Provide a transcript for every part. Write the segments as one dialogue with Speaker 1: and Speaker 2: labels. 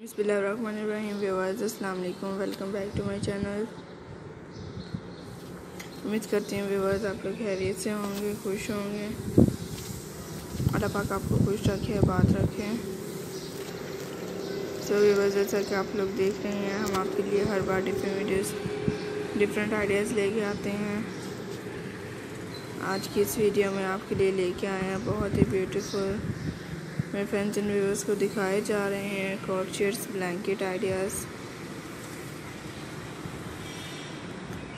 Speaker 1: बसमीम व्यूवर्स अस्सलाम वालेकुम welcome back to my channel. उम्मीद करती हूँ व्यूवर्स आप लोग खैरियत से होंगे, खुश होंगे। अल्लाह पाक आपको खुश रखे बात रखें। सो व्यूवर्स जैसा कि आप लोग देख रहे हैं, हम आपके लिए हर बार डिफरेंट वीडियोस डिफरेंट आइडियाज़ लेके आते हैं। आज की इस वीडियो में आपके लिए लेके आए हैं, बहुत ही ब्यूटीफुल मेरे फ्रेंड्स एंड व्यूवर्स को दिखाए जा रहे हैं कॉर्चर्स blanket ideas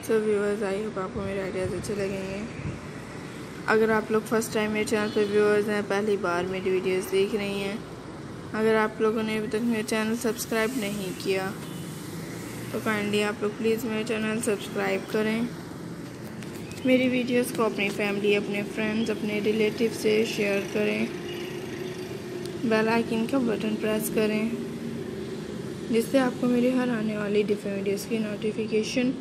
Speaker 1: so viewers I hope आपको मेरे आइडियाज़ अच्छे लगेंगे। अगर आप लोग फ़र्स्ट टाइम मेरे चैनल पर व्यूवर्स हैं, पहली बार मेरी वीडियोस देख रही हैं, अगर आप लोगों ने अभी तक मेरा चैनल सब्सक्राइब नहीं किया तो काइंडली आप लोग प्लीज़ मेरा चैनल सब्सक्राइब करें। मेरी वीडियोस को अपनी फैमिली अपने फ्रेंड्स अपने रिलेटिव से शेयर करें। बेल आइकन का बटन प्रेस करें, जिससे आपको मेरी हर आने वाली डिफरेंट वीडियोस की नोटिफिकेशन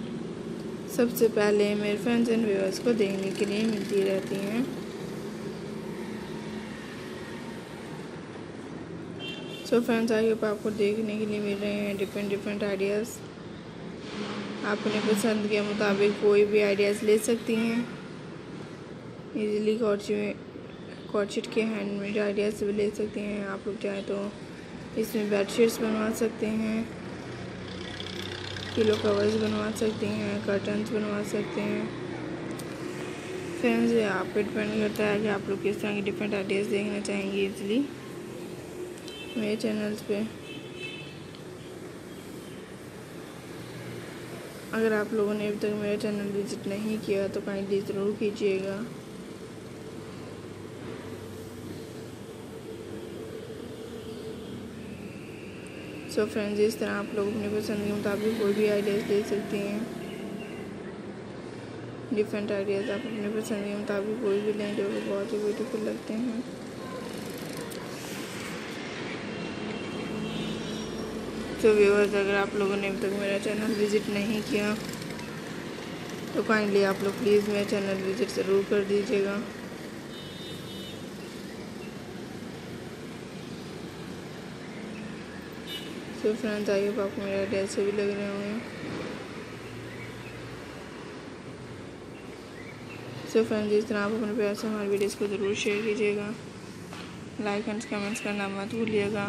Speaker 1: सबसे पहले मेरे फ्रेंड्स एंड व्यूअर्स को देखने के लिए मिलती रहती हैं। सो फ्रेंड्स होप आपको देखने के लिए मिल रहे हैं डिफरेंट डिफरेंट आइडियाज़ आप अपने पसंद के मुताबिक कोई भी आइडियाज़ ले सकती हैं। इजीली कॉर्च में कॉर्डशीट के हैंडमेड आइडियाज़ भी ले सकते हैं। आप लोग चाहें तो इसमें बेडशीट्स बनवा सकते हैं। किलो कवर्स बनवा सकते हैं कर्टन्स बनवा सकते हैं। फ्रेंड्स आप पे डिपेंड करता है कि आप लोग किस तरह के डिफरेंट आइडियाज़ देखना चाहेंगे इजली मेरे चैनल्स पे। अगर आप लोगों ने अभी तक मेरा चैनल विज़िट नहीं किया तो काइंडली ज़रूर कीजिएगा। सो फ्रेंड्स इस तरह आप लोग अपने पसंद के मुताबिक कोई भी आइडियाज़ ले सकते हैं। डिफरेंट आइडियाज़ आप अपने पसंद के मुताबिक कोई भी लें जो बहुत ही ब्यूटीफुल लगते हैं। तो व्यूवर्स अगर आप लोगों ने अभी तक मेरा चैनल विज़िट नहीं किया तो काइंडली आप लोग प्लीज़ मेरा चैनल विज़िट ज़रूर कर दीजिएगा। सो फ्रेंड्स आई होप आपको मेरा आइडिया अच्छे भी लग रहे होंगे। सो फ्रेंड्स इस तरह आप अपने प्यार से हमारी वीडियोस को ज़रूर शेयर कीजिएगा। लाइक एंड कमेंट्स करना मत भूलिएगा।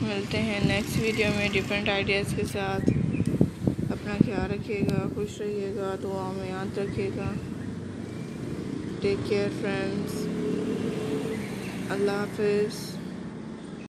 Speaker 1: मिलते हैं नेक्स्ट वीडियो में डिफरेंट आइडियाज़ के साथ। अपना ख्याल रखिएगा, खुश रहिएगा दुआ में याद रखिएगा। टेक केयर फ्रेंड्स अल्लाह हाफिज़।